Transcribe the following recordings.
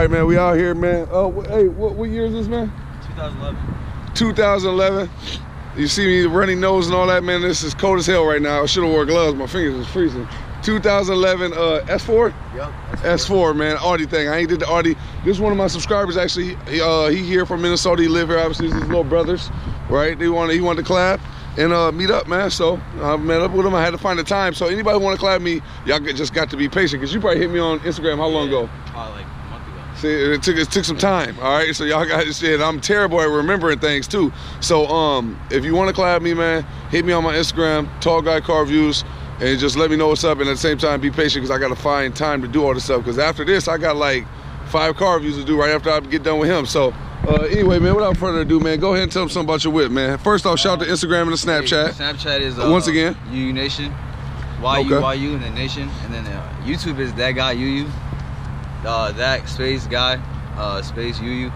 right, man. We out here, man. Oh, hey, what, what year is this, man? 2011. 2011. You see me runny nose and all that, man. This is cold as hell right now. I should have wore gloves. My fingers is freezing. 2011 uh, S4. Yep. S4, man, Audi thing. I ain't did the Audi. This is one of my subscribers actually. He, uh, he here from Minnesota. He live here. Obviously, this is his little brothers, right? They wanted he wanted to collab and uh, meet up, man. So I met up with him. I had to find the time. So anybody want to collab me, y'all just got to be patient because you probably hit me on Instagram. How long ago? Probably like ago. See, it took it took some time. All right, so y'all got to shit. I'm terrible at remembering things too. So um, if you want to collab me, man, hit me on my Instagram, Tall Guy Car Reviews, and just let me know what's up. And at the same time, be patient because I got to find time to do all this stuff. Because after this, I got like five car reviews to do right after I get done with him. So. Uh, anyway, man, without further ado, man, go ahead and tell them something about your whip, man. First off, shout out to Instagram and the Snapchat. Hey, Snapchat is uh, Once again? UU Nation. Y U Okay. Y U and then Nation, and then uh, YouTube is that guy UU. Uh, that space guy, uh, space UU.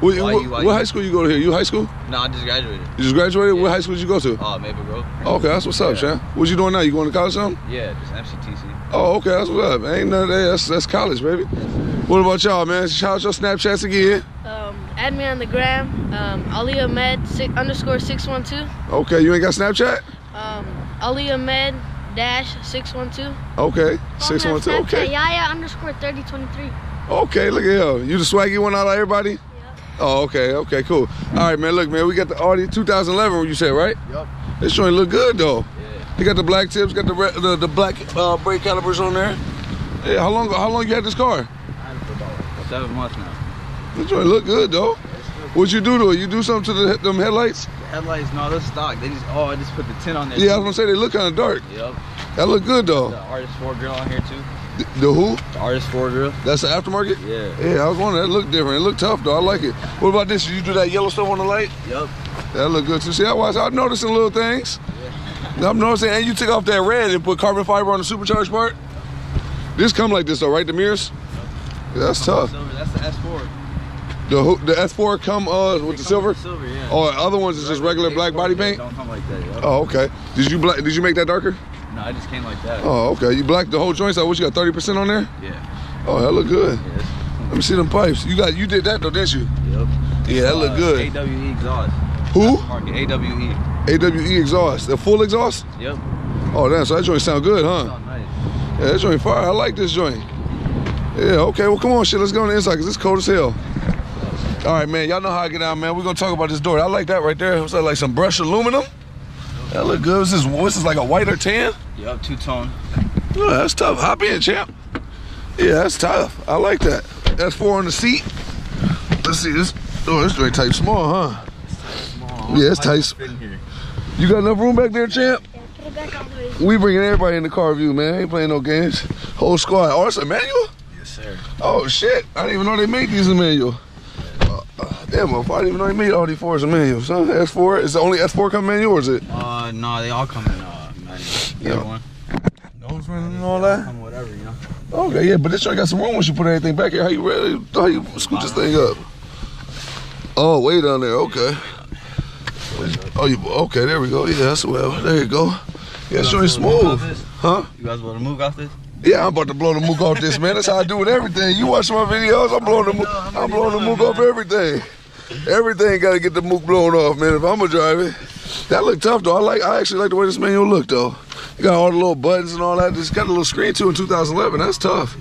What, Why what- you- why what you- high school you go to here? You high school? No, I just graduated. You just graduated? Yeah. What high school did you go to? Uh, Maple Grove. Okay, that's what's up, Yeah. Chan. What you doing now? You going to college or something? Yeah, just MCTC. Oh, okay, that's what up. Ain't none of that. That's, that's college, baby. What about y'all, man? Shout out your Snapchats again. Um, add me on the gram, um, Ali Ahmed six, underscore 612. Okay, you ain't got Snapchat? Um, Ali Ahmed dash 612. Okay, six one two. Okay, Yaya underscore 3023. okay. Look at him. You the swaggy one out of everybody? Yeah. Oh, okay, okay, cool. All right, man. Look, man, we got the Audi 2011. What you said, right? Yup. This joint look good though. Yeah. You got the black tips, got the re- the, the black uh, brake calipers on there. Yeah, how long how long you had this car? I had it for about seven months now. This joint look good though. What you do to it? You do something to the them headlights? The headlights, no, they're stock. They just, oh, I just put the tint on there. Yeah, I was gonna say they look kind of dark. Yep. That look good though. The RS4 grill on here too. The, the who? The RS4 grill. That's the aftermarket. Yeah. Yeah, I was wondering. That looked different. It looked tough though. I like it. What about this? You do that yellow stuff on the light? Yep. That look good too. See, I was I'm noticing little things. Yeah. I'm noticing, and you took off that red and put carbon fiber on the supercharged part. This come like this though, right? The mirrors. Yeah, that's tough. That's the S4. The the S4 come uh with the silver. Silver, yeah. Oh, other ones is just regular black body paint. Don't come like that, yo. Oh, okay. Did you black? Did you make that darker? No, I just came like that. Oh, okay. You blacked the whole joint. So what you got? Thirty percent on there? Yeah. Oh, that look good. Yeah. Let me see them pipes. You got you did that though, didn't you? Yep. Yeah, that look Uh, good. AWE exhaust. Who? AWE. AWE exhaust. The full exhaust? Yep. Oh, damn. So that joint sound good, huh? Oh, nice. Yeah, that joint fire. I like this joint. Yeah, okay. Well, come on, shit. Let's go on the inside because it's cold as hell. All right, man. Y'all know how I get out, man. We're going to talk about this door. I like that right there. What's that, like some brushed aluminum? That look good. This is, this is like a white or tan? Yep. Two tone. Oh, that's tough. Hop in, champ. Yeah, that's tough. I like that. That's four on the seat. Let's see this. Oh, this joint type small, huh? Small. Yeah, it's How you tight. fit in here? You got enough room back there, champ? Yeah, put it back all the way. We bringing everybody in the car view, man. Ain't playing no games. Whole squad. Oh, it's a manual? Yes, sir. Oh shit! I didn't even know they made these in manual. Damn, I didn't even know they made all these fours in manual. Son, S4 is the only S4 come manual, or is it? Uh, no, they all come in uh, manual. Yeah. Either one. Nose running and all that. Come whatever, you know. Okay, yeah, but this joint got some room once you put anything back here. How you ready? How you scoot this thing up? Oh, way down there. Okay. Oh, you okay? There we go. Yeah, that's well. There you go. Yeah, it's joint smooth, huh? You guys want to move off this? Yeah, I'm about to blow the mook off this, man. That's how I do with everything. You watch my videos, I'm blowing the mook. I'm blowing the mook off everything. Everything got to get the mook blown off, man. If I'm gonna drive it, that look tough though. I like. I actually like the way this manual look though. You got all the little buttons and all that. It's got a little screen too in 2011. That's tough.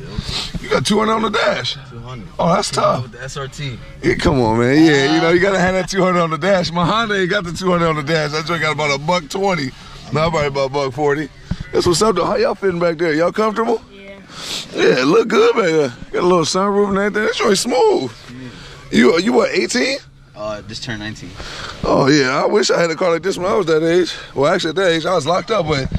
You got 200 on the dash. 200. Oh, that's tough. With the SRT. Yeah, come on, man. Yeah, you know you gotta have that 200 on the dash. My Honda ain't got the 200 on the dash. That joint got about a buck 20. Now probably about a buck 40. That's what's up though. How y'all fitting back there? Y'all comfortable? Yeah. Yeah, it look good back there. Got a little sunroof and everything. That joint smooth. You you what, 18? Uh, just turned 19. Oh yeah, I wish I had a car like this when I was that age. Well, actually at that age I was locked up, but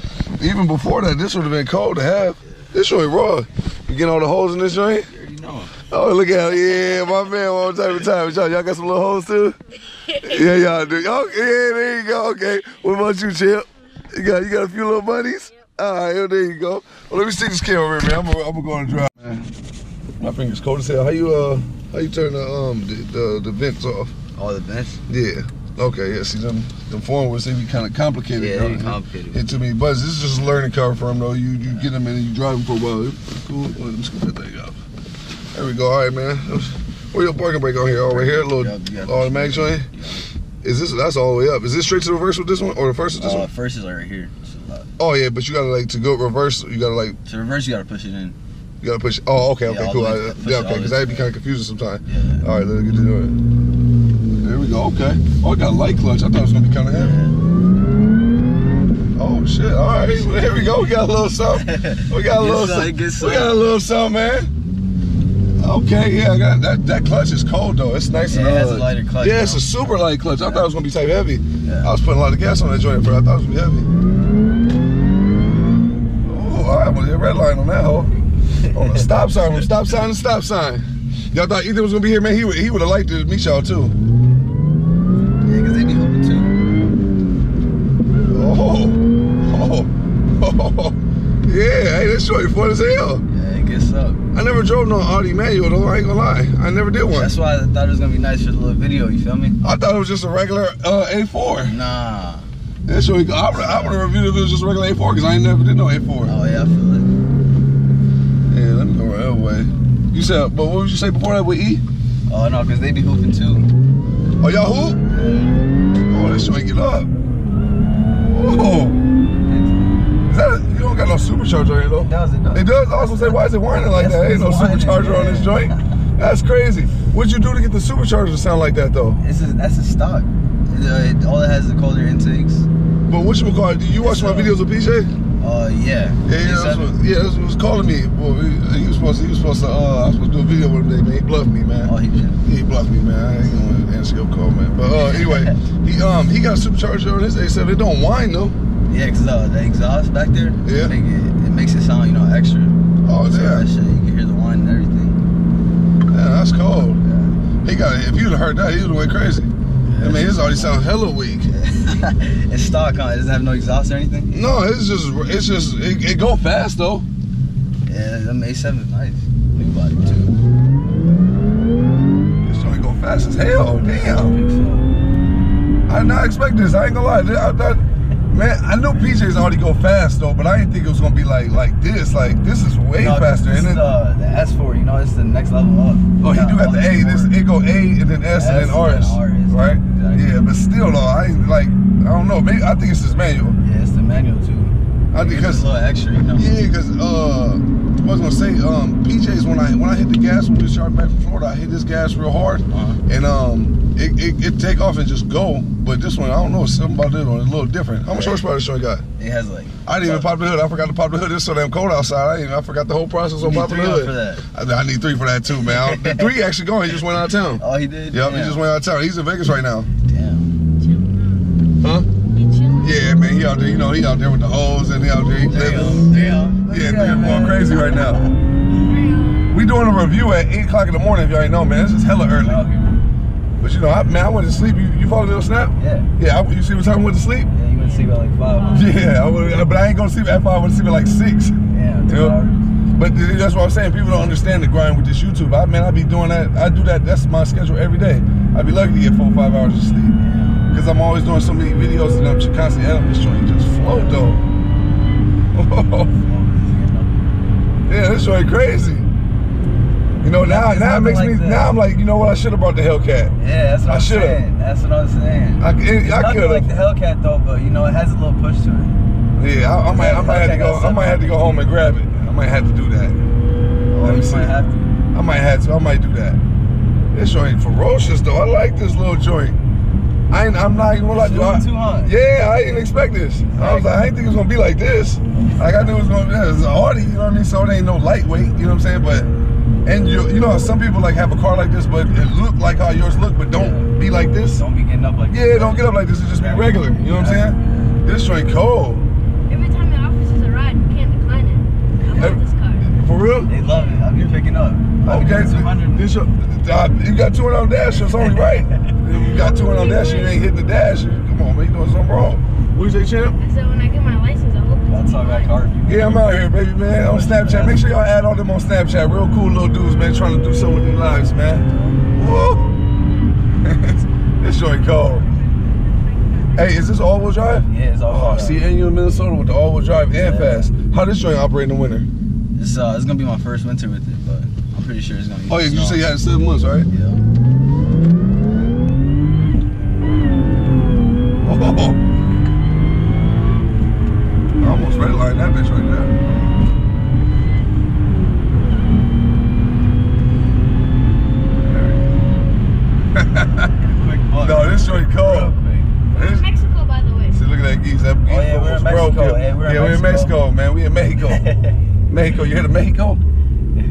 even before that, this would have been cold to have. This joint raw. You getting all the holes in this joint? You already know. Oh, look at it. Yeah, my man, one type of time. Y'all, y'all got some little holes too? Yeah, y'all do. Okay, yeah, there you go. Okay. What about you, Chip? You got you got a few little buddies? All right, well, there you go. Well, let me stick this camera here, man. I'm I'm gonna go on and drive. Man, my finger's cold as hell. How you uh how you turn the um the the, the vents off? All the vents. Yeah. Okay, yeah, see them them forwards they be kind of complicated. Yeah, bro. they be complicated. Hit too many buttons. This is just a learning curve for them though. You you get them in and you drive them for a while. Cool. Let me scoot that thing up. There we go. All right, man. Where your parking brake on here? Oh, right here, little automatic joint. Is this? That's all the way up. Is this straight to the reverse with this one, or the first with this Uh, one? first is like right here. It's a lot. Oh yeah, but you gotta like to go reverse. You gotta like To reverse, you gotta push it in. You gotta push. Oh, okay, okay, all cool. I- yeah, okay, because that'd be kind of confusing sometimes. Yeah. All right, let's get to it. There we go. Okay. Oh, I got a light clutch. I thought it was gonna be kind of heavy. Oh shit! All right, well, here we go. We got a little something. We got a little something. We got a little something, man. Okay, yeah, I got that. That clutch is cold though. It's nice Yeah, and it has uh, a lighter clutch Yeah, it's a super light clutch. I thought it was gonna be type heavy. Yeah. I was putting a lot of gas on that joint, but I thought it was gonna be heavy. Oh, all right, well, red line on that hole. On stop sign, from stop sign to stop sign. Y'all thought Ethan was gonna be here, man. He would, he would have liked to meet y'all too. Yeah, because they be hooping too. Oh, oh, oh, yeah. Hey, this joint fun as hell. Yeah, it gets up. I never drove no Audi manual though. I ain't gonna lie. I never did one. That's why I thought it was gonna be nice for the little video. You feel me? I thought it was just a regular uh, A4. Nah. That's what I would I would have reviewed if it was just a regular A4 because I ain't never did no A4. Oh yeah, I feel it. Yeah, let me go right away. You said, but what would you say before that with E? Oh no, because they be hooping too. Oh, y'all hoop? Oh, this joint get up. Oh, is that a, you don't got no supercharger here though? It does, it does. It does. I say, why is it whining like Yes, that? Ain't no supercharger on this joint. That's crazy. What'd you do to get the supercharger to sound like that though? It's a, that's a stock. It, uh, it, all it has is the colder intakes. But which it? Do you watch my uh, videos with PJ? Uh, yeah. Yeah, yeah, that's what, yeah, that's what was calling me. Well, he, he was supposed to, he was supposed to, uh, I was supposed to do a video with him today, man. He bluffed me, man. Oh, he did. He bluffed me, man. I ain't gonna answer your call, man. But uh, anyway, he um he got a supercharger on his A7. It don't whine though. Yeah, cause uh, the exhaust back there, Yeah. make it, it makes it sound, you know, extra. Oh So damn, that shit, you can hear the whine and everything. yeah, that's cold. Yeah. He got if you'd have heard that, he would have went crazy. I mean, his already sound hella weak. it's stock, huh? It doesn't have no exhaust or anything. No, it's just it's just it, it go fast though. Yeah, the A7 is nice. New body too. It's trying to go fast as hell. Damn. I did not expect this. I ain't gonna lie. I thought, man, I know PJ's already go fast though, but I didn't think it was gonna be like like this. Like this is way No, faster, This is it? uh, the S4, you know, it's the next level up. Oh, he do got the A. This it go A and then S, and then R, and right? exactly. Yeah, but still though, I like I don't know. Maybe I think it's just manual. Yeah, it's the manual too. I because a little extra, you know. yeah, because uh, I was gonna say um, PJ's when I when I hit the gas when we started back from Florida, I hit this gas real hard, Uh-huh. and um, it, it it take off and just go. But this one, I don't know, something about this one is a little different. How much horsepower this joint got? It has like. I didn't even pop the hood. I forgot to pop the hood. It's so damn cold outside. I, didn't, I forgot the whole process on popping the hood. for that. I, I need three for that too, man. The three actually going. He just went out of town. Oh, he did. Yep, he just went out of town. He's in Vegas right now. Damn. Huh? You chilling? Yeah, man. He out there. You know, he out there with the hoes and he out there. He living. Damn. Yeah, at going crazy right now. We doing a review at 8 o'clock in the morning if y'all ain't know, man. This is hella early. Oh, okay. But you know, I, man, I went to sleep. You, you follow me on Snap? Yeah. Yeah, I, you see what time I went to sleep? Yeah, you went to sleep at like five. Huh? Yeah, I but I ain't gonna sleep at 5. I went to sleep at like 6. Yeah, two Yep. hours. But that's what I'm saying. People don't understand the grind with this YouTube. I man, I be doing that. I do that. That's my schedule every day. I be lucky to get four or five hours of sleep. Because I'm always doing so many videos and I'm just constantly this joint. Just flow though. yeah, this joint crazy. You know now, now it makes like me. that. Now I'm like, you know what? I should have brought the Hellcat. Yeah, that's what I I'm should've. saying. That's what I'm saying. I, it, I could like the. Hellcat though, but you know it has a little push to it. Yeah, I, I might. I might have to go. I might have to go home and grab it. I might have to do that. Oh, Let me see. might have to. I might have to. I might do that. This joint ferocious though. I like this little joint. I ain't, I'm not even gonna lie. You. a I- little too hot. Yeah, I didn't expect this. I was like, I didn't think it was gonna be like this. Like I knew it was gonna be. It's an Audi, you know what I mean? So it ain't no lightweight. You know what I'm saying? But and you, you know, some people like have a car like this, but it look like how yours look, but don't be like this. Don't be getting up like Yeah, don't get up like this. It just be regular. You know what I'm saying? This joint cold. Every time the office is a ride, you can't decline it. I love this car. For real? They love it. I'll picking up. Okay, doing 200. this your, uh, you got 200 on dash, it's only right. you got 200 on dash, you ain't hitting the dash. Come on, man, you doing something wrong. What you say, champ? I said when I get my license, I hope That's it's all I got car. Yeah, I'm out here, baby, man, on Snapchat. Make sure y'all add all them on Snapchat. Real cool little dudes, man, trying to do something with their lives, man. Woo! this joint cold. Hey, is this all-wheel drive? Yeah, it's all. Oh, see, and you in Minnesota with the all-wheel drive and Yeah. fast. How this joint operate in the winter? It's uh, it's gonna be my first winter with it, but I'm pretty sure it's gonna be. Oh yeah, you said you had seven months, right? Yeah. Oh, I almost redlined that bitch right there. No, this joint cold. quick. This- Mexico, by the way. See, look at that geese. That geese Oh, yeah, we're in almost broke. Mexico. Yeah, Hey, we're in yeah, we're in Mexico. Mexico, man. We in Mexico. Mexico, you heard of Mexico? Yeah,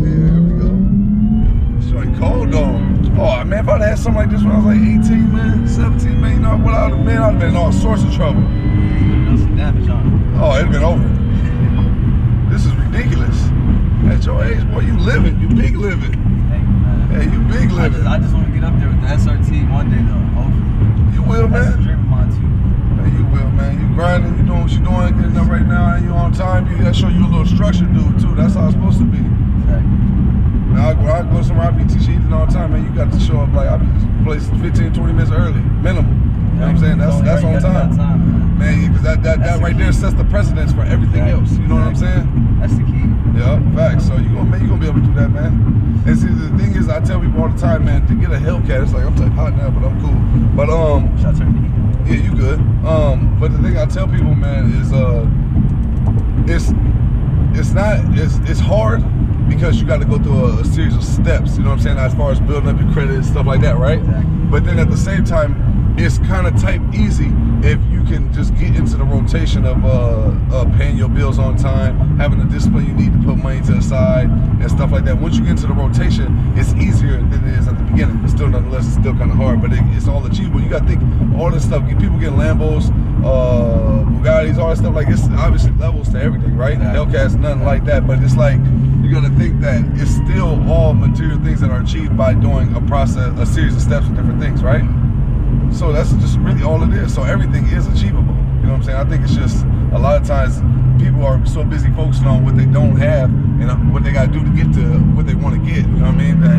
here we go. This joint cold though. Oh man, if I'd had something like this when I was like 18, man, 17, man, you know what I'd have been? I'd have been in all sorts of trouble. You done some damage on it. Oh, it'd have been over. This is ridiculous. At your age, boy, you living, you big living. Hey, you, man. Yeah, you big I living. just, I just want to get up there with the SRT one day though. Hopefully. You will, man. dream of mine too. Man, you will, man. You grinding, you doing what you're doing, getting up right now, and you on time. You gotta show you a little structure, dude, too. That's how it's supposed to be. Exactly. Now, I go, I go somewhere, I be teaching eating all the time, man. You got to show up like I be place 15, 20 minutes early, minimum. You know what I'm saying? That's that's on time. time, man. Because that, that, that right there sets the precedence for everything else. You know what I'm saying? That's the key. Yeah, facts. So you gonna you gonna be able to do that, man. And see, the thing is, I tell people all the time, man, to get a Hellcat, it's like I'm type hot now, but I'm cool. But um, Should I turn the yeah, you good. Um, but the thing I tell people, man, is uh, it's it's not it's it's hard because you got to go through a, a series of steps. You know what I'm saying? As far as building up your credit and stuff like that, right? Exactly. But then at the same time, it's kind of type easy if you can just get into the rotation of uh, uh, paying your bills on time, having the discipline you need to put money to the side and stuff like that. Once you get into the rotation, it's easier than it is at the beginning. But still, nonetheless, it's still kind of hard. But it, it's all achievable. You got to think all this stuff. People getting Lambos, uh, Bugattis, all that stuff. Like it's obviously levels to everything, right? Hellcat's nothing like that. But it's like you got to think that it's still all material things that are achieved by doing a process, a series of steps with different things, right? So that's just really all it is. So everything is achievable. You know what I'm saying? I think it's just a lot of times people are so busy focusing on what they don't have and what they got to do to get to what they want to get. You know what I mean? That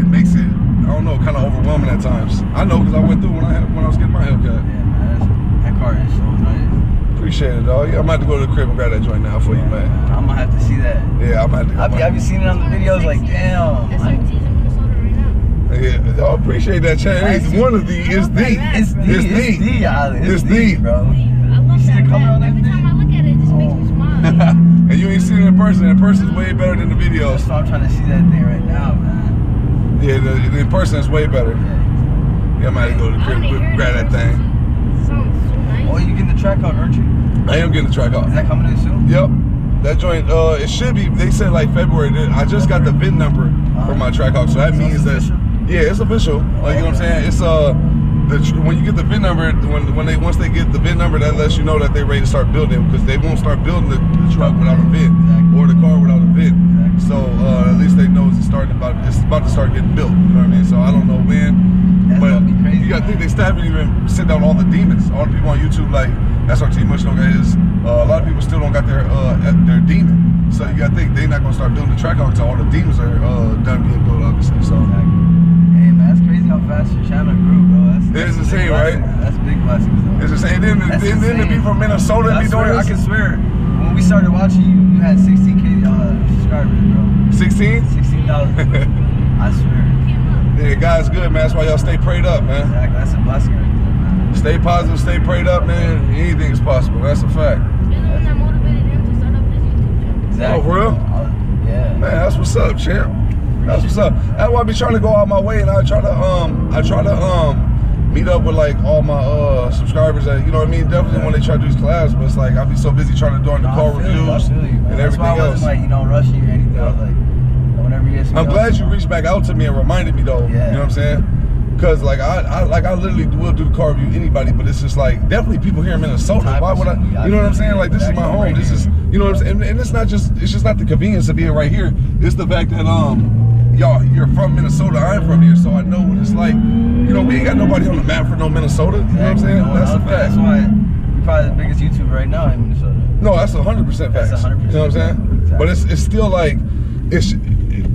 it makes it, I don't know, kind of overwhelming at times. I know because I went through when I had, when I was getting my Hellcat. Yeah, man. That's, that car is so nice. Appreciate it, dog. Yeah, I'm about to go to the crib and grab that joint now for you, man. I'm gonna have to see that. Yeah, I'm about to go. I've, I've seen it on the videos like, damn. SRT's in Minnesota right now. Yeah, I appreciate that, Chad. It's one of the, it's the, It's the, it's it's the. the, It's It's the. the, bro. I love see the that color on that Every time I look at it, it just makes me smile. and you ain't seen it in person. In person's way better than the That's videos. why I'm trying to see that thing right now, man. Yeah, the, the in person is way better. Yeah. Yeah, I might about to go to the crib, wanna grab that thing. Sounds so nice. Oh, you getting the Trackhawk, aren't you? I am getting the Trackhawk. Is that coming in soon? Yep. That joint, uh, it should be. They said like February. I just got the VIN number for my Trackhawk, so that means that official? Yeah, it's official. Like you know what I'm saying? It's uh, the tr- when you get the VIN number, when when they once they get the VIN number, that lets you know that they're ready to start building because they won't start building the, the truck without a VIN Exactly. or the car without a VIN. Exactly. So uh, at least they know it's starting about it's about to start getting built. You know what I mean? So I don't know when. That's but crazy, you gotta think they still haven't even sent out all the demons. All the people on YouTube like SRT Mush don't got his. Uh, a lot of people still don't got their uh, their demon. So you gotta think they're not gonna start building the Trackhawk until all the demons are uh, done being built, obviously. So Hey, man, that's crazy how fast your channel grew, bro. That's, that's a insane, big blessing. right? That's big blessings, though. it's just saying then, That's then, then to be from Minnesota and be doing swear, I can swear. When we started watching you, you had 16k uh, subscribers, bro. 16. 16,000. I swear. Yeah, God's good, man. That's why y'all stay prayed up, man. Exactly. That's a blessing right there, man. Stay positive, stay prayed up, man. Anything is possible. That's a fact. You're the one that motivated him to start up his YouTube channel. Exactly. Oh, for real? Uh, yeah. Man, that's what's up, champ. That's what's up. That's why I be trying to go out my way, and I try to um, I try to um, meet up with like all my uh subscribers. That you know what I mean. Definitely when they try to do these collabs, but it's like I be so busy trying to do the car you, reviews you, and everything else. like, you know, rushing you or anything. Was like, whenever you I'm glad you reached back out to me and reminded me though. Yeah. You know what I'm saying? Cause like I, I like I literally will do the car review anybody, but it's just like definitely people here in Minnesota. Why would I? You know what I'm saying? Like this is my home. This is you know what I'm saying. And, and it's not just it's just not the convenience of being right here. It's the fact that um y'all you're from Minnesota. I'm from here, so I know what it's like. You know we ain't got nobody on the map for no Minnesota. You know what I'm saying? No, That's a fact. That's why you're probably the biggest YouTuber right now in Minnesota. No, that's hundred percent That's facts. 100% You know what I'm saying? Exactly. But it's it's still like it's.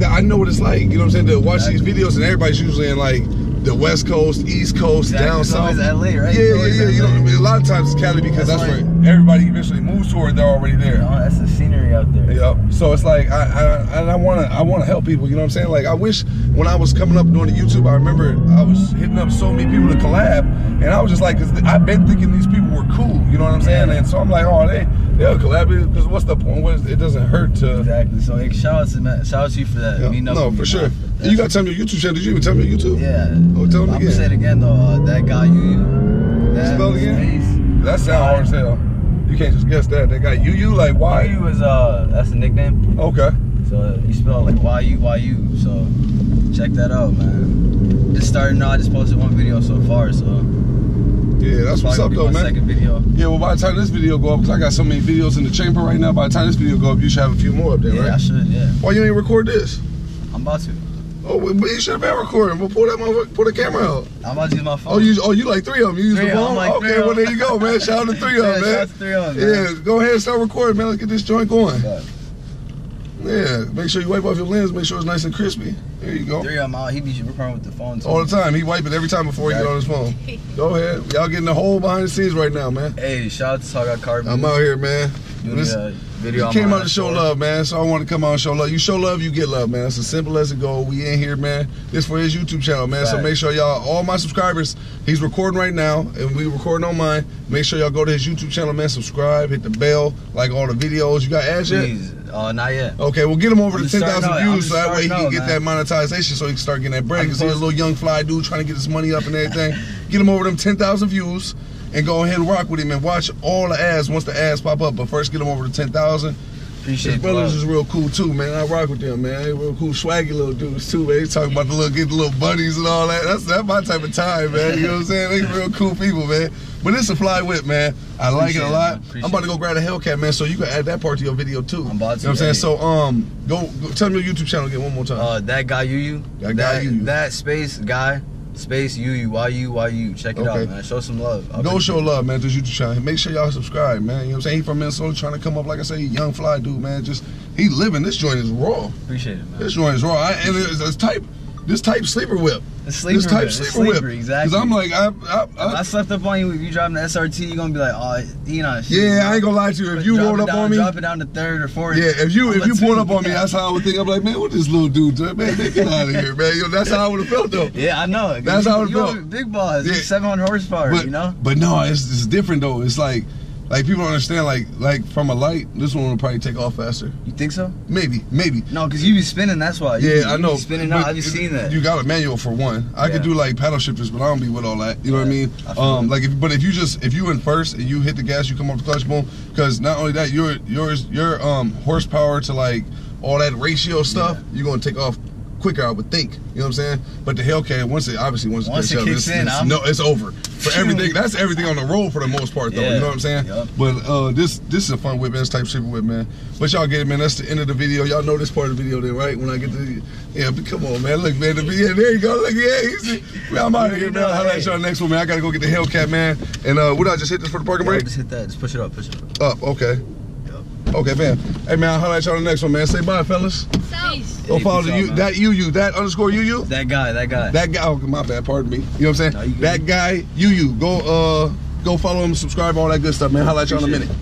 I know what it's like. You know what I'm saying? To watch these videos and everybody's usually in like the West Coast, East Coast, Exactly. down It's south. LA, right? Yeah, yeah, yeah. You know, a lot of times it's Cali because that's, why right. Everybody eventually moves toward. they're already there. Oh, that's the scenery out there. Yep. So it's like I, I and I want to I want to help people. You know what I'm saying? Like I wish when I was coming up doing the YouTube, I remember I was hitting up so many people to collab, and I was just like, cause I've been thinking these people were cool. You know what I'm saying? And so I'm like, oh, they they'll collab because what's the point? What is, it doesn't hurt to. Exactly. So hey, shout out to man, shout out to you for that. Yeah. No, for sure. you got to tell me your YouTube channel. Did you even tell me your YouTube? Yeah. Oh, tell me I'm gonna say it again. again though. Uh, that guy you you. That Spell it again? That sound hard as hell. You can't just guess that. They got you you like why? You is uh that's a nickname. Okay. So you spell like Y U Y U. So check that out, man. Just starting out. I just posted one video so far, so Yeah, that's what's up though, man. second video. Yeah, well, by the time this video go up, because I got so many videos in the chamber right now, by the time this video go up, you should have a few more up there, right? Yeah, I should. Yeah, Why you ain't record this? I'm about to. Oh, but you should have been recording. We'll pull that motherfucker, pull the camera out. I'm about to use my oh, phone. Oh, you, oh, you like three of them. You use Three the of 'em, phone? like okay, of well, 'em. there you go, man. Shout out to three of Yeah, them, shout man. out to three of 'em, man. Yeah, go ahead and start recording, man. Let's get this joint going. But Yeah, make sure you wipe off your lens. Make sure it's nice and crispy. There you go. three of them out. He be recording with the phone too. All the time. He wipe it every time before he get on his phone. Go ahead. Y'all getting the whole behind the scenes right now, man. Hey, shout out to Talk Out Car. I'm out here, man. Doing This- the, uh, video. You came out to show love, man. So I want to come out and show love. You show love, you get love, man. It's as simple as it go. We in here, man. This for his YouTube channel, man. So make sure y'all, all my subscribers, he's recording right now, and we recording on mine. Make sure y'all go to his YouTube channel, man. Subscribe, hit the bell, like all the videos. You got ads yet? Please, uh, not yet. Okay, well get him over I'm to 10,000 views so that way he can get that monetization so he can start getting that bread. Because he's a little young fly dude trying to get his money up and everything. get him over them 10,000 views and go ahead and rock with him and watch all the ads once the ads pop up. But first get him over to 10,000. Appreciate His brothers is real cool too, man. I rock with them, man. They real cool, swaggy little dudes too, man. They talking about the little get the little buddies and all that. That's that's my type of time, man. You know what I'm saying? They real cool people, man. But it's a fly whip, man. I like it a lot. Appreciate I'm about to go grab a Hellcat, man. So you can add that part to your video too. I'm about to, You know what I'm saying? So um, go, go tell me your YouTube channel again one more time. Uh, that guy you you. That guy you you. That space guy. Space you you y u y u. Check it Okay. out, man. Show some love. I'll Go show love, man, to you channel. Make sure y'all subscribe, man. You know what I'm saying? He from Minnesota trying to come up, like I say, young fly dude, man. Just he living. This joint is raw. Appreciate it, man. This joint is raw. I, and it's, it's type, this type sleeper whip. The sleeper this type whip, the sleeper, whip. exactly. Because I'm like, I, I, I I, slept up on you, if you driving the SRT, you're gonna be like, oh, not shit. yeah, I ain't gonna lie to you. If you rolled up down, on me, drop it down to third or fourth. yeah, if you if you pulled up on me, that's how I would think. I'm like, man, what this little dude doing? Man, man, get out of here, man. Yo, that's how I would have felt though. Yeah, I know. That's you, how it you felt. Big boss, Yeah. 700 horsepower. But you know. but no, it's, it's different though. It's like like people don't understand. Like like from a light, this one will probably take off faster. You think so? Maybe maybe. No, because you be spinning. That's why. You, Yeah, you I know. Spinning out. I've seen that. You got a manual for one. I could do like paddle shifters, but I don't be with all that. You know what I mean? I um, like if but if you just if you in first and you hit the gas, you come off the clutch boom. Because not only that, your yours your um horsepower to like all that ratio stuff, Yeah. you're gonna take off quicker. I would think. You know what I'm saying? But the Hellcat, once it obviously once, Once it takes up, kicks it's- in, it's- no, it's over for everything. That's everything on the road for the most part, though. You know what I'm saying? Yup. But uh, this this is a fun whip, man. This type super whip, man. But y'all get it, man. That's the end of the video. Y'all know this part of the video, then, right? When I get to, yeah, but come on, man. Look, man. The, yeah, there you go. Look, yeah. See, man, I'm out of here, man. I'll highlight y'all next one, man. I gotta go get the Hellcat, man. And uh, did I just hit this for the parking Yo, brake? just hit that. Just push it up. Push it up. Up. Okay. Yup. Okay, man. Hey, man. I'll highlight y'all on the next one, man. Say bye, fellas. Peace. Go Hey, follow peace the out, you man. that you you that underscore you you. That guy. That guy. That guy, oh, my bad, pardon me. You know what I'm saying? No, that guy, you, you. Go, uh, go follow him, subscribe, all that good stuff, man. Highlight y'all in a minute. it.